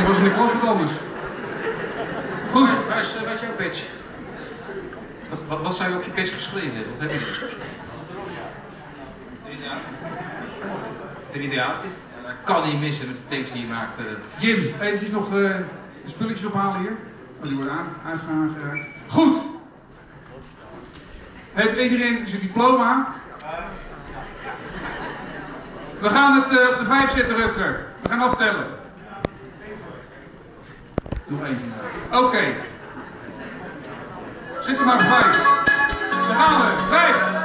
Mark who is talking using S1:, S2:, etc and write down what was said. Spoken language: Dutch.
S1: Die was in de klas anders. Goed.
S2: Waar is, eh, waar is jouw badge? Wat, wat, wat zou je op je badge geschreven hebben? Wat heb je? De ideaaltist? Ja, dat kan niet missen met de tekst die je maakt. eh.
S1: Jim, eventjes nog eh, de spulletjes ophalen hier. Want die worden uitgereikt. Goed. Heeft iedereen zijn diploma? We gaan het op de vijf zetten, Rutger. We gaan aftellen. Nog eentje. Oké. Zit er maar vijf. Daar gaan we. Vijf.